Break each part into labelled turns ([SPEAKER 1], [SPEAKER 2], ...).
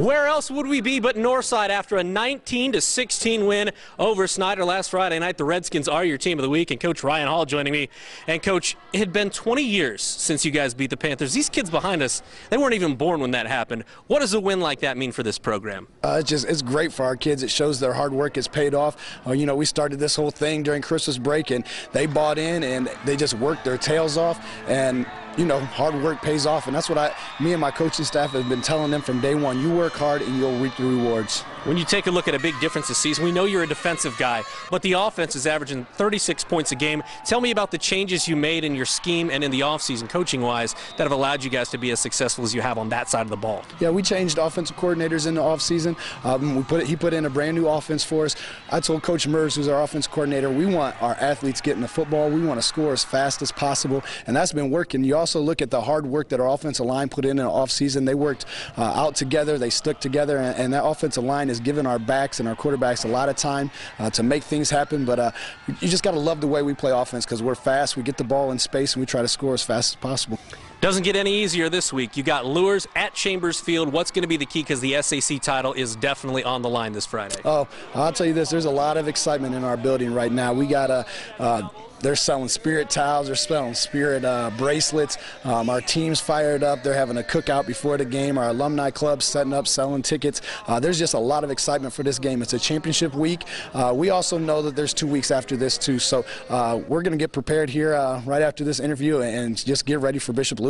[SPEAKER 1] Where else would we be but Northside after a 19 to 16 win over Snider last Friday night? The Redskins are your team of the week, and Coach Ryan Hall joining me. And Coach, it had been 20 years since you guys beat the Panthers. These kids behind us, they weren't even born when that happened. What does a win like that mean for this program?
[SPEAKER 2] Uh, it's just it's great for our kids. It shows their hard work has paid off. Uh, you know, we started this whole thing during Christmas break, and they bought in and they just worked their tails off. And you know, hard work pays off, and that's what I, me and my coaching staff have been telling them from day one. You work hard, and you'll reap the rewards.
[SPEAKER 1] When you take a look at a big difference this season, we know you're a defensive guy, but the offense is averaging 36 points a game. Tell me about the changes you made in your scheme and in the offseason, coaching-wise, that have allowed you guys to be as successful as you have on that side of the ball.
[SPEAKER 2] Yeah, we changed offensive coordinators in the offseason. Um, we put he put in a brand new offense for us. I told Coach Mers, who's our offense coordinator, we want our athletes getting the football. We want to score as fast as possible, and that's been working. You also look at the hard work that our offensive line put in in the offseason. They worked uh, out together, they stuck together, and, and that offensive line has given our backs and our quarterbacks a lot of time uh, to make things happen. But uh, you just got to love the way we play offense because we're fast. We get the ball in space and we try to score as fast as possible.
[SPEAKER 1] Doesn't get any easier this week. You got Luers at Chambers Field. What's going to be the key because the SAC title is definitely on the line this Friday?
[SPEAKER 2] Oh, I'll tell you this. There's a lot of excitement in our building right now. We got a. Uh, they're selling spirit towels. They're selling spirit uh, bracelets. Um, our team's fired up. They're having a cookout before the game. Our alumni club's setting up, selling tickets. Uh, there's just a lot of excitement for this game. It's a championship week. Uh, we also know that there's two weeks after this too. So uh, we're going to get prepared here uh, right after this interview and just get ready for Bishop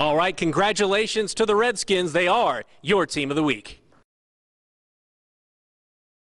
[SPEAKER 1] All right. Congratulations to the Redskins. They are your team of the week.